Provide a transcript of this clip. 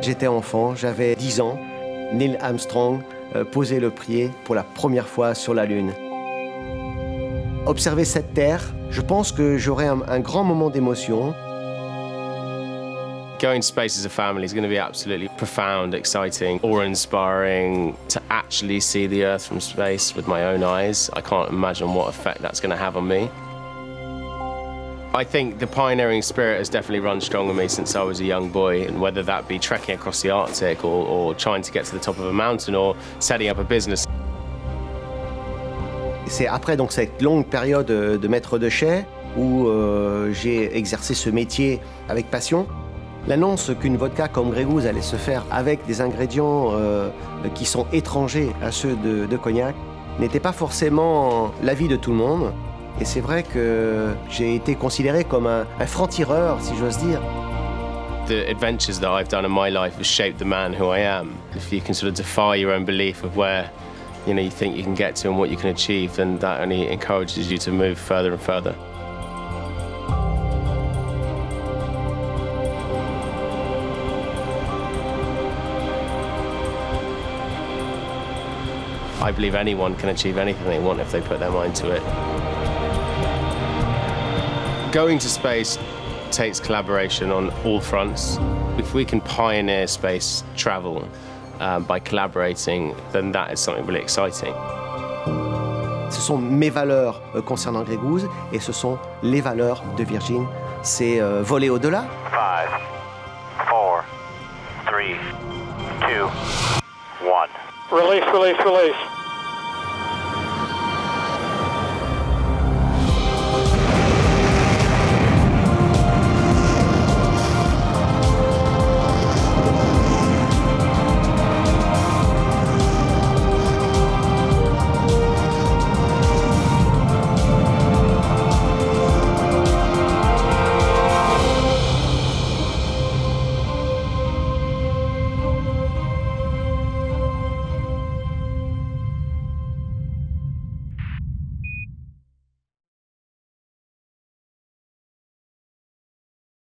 J'étais enfant, j'avais 10 ans. Neil Armstrong euh, posait le pied pour la première fois sur la Lune. Observer cette Terre, je pense que j'aurai un, un grand moment d'émotion. Going to space as a family is going to be absolutely profound, exciting, awe-inspiring. To actually see the Earth from space with my own eyes, I can't imagine what effect that's going to have on me. I think the pioneering spirit has definitely run strong in me since I was a young boy, and whether that be trekking across the Arctic or, or trying to get to the top of a mountain or setting up a business. C'est après donc cette longue période de maître de chais où euh, j'ai exercé ce métier avec passion. L'annonce qu'une vodka comme Grey Goose allait se faire avec des ingrédients euh, qui sont étrangers à ceux de, de Cognac n'était pas forcément l'avis de tout le monde. Et c'est vrai que j'ai été considéré comme un, un franc-tireur, si j'ose dire. The adventures that I've done in my life have shaped the man who I am. If you can sort of defy your own belief of where you know you think you can get to and what you can achieve, then that only encourages you to move further and further. I believe anyone can achieve anything they want if they put their mind to it. Going to space takes collaboration on all fronts. If we can pioneer space travel um, by collaborating, then that is something really exciting. Ce sont mes valeurs euh, concernant Grey Goose et ce sont les valeurs de Virgin. C'est euh, voler au-delà. 5, 4, 3, 2, 1. Release, release, release.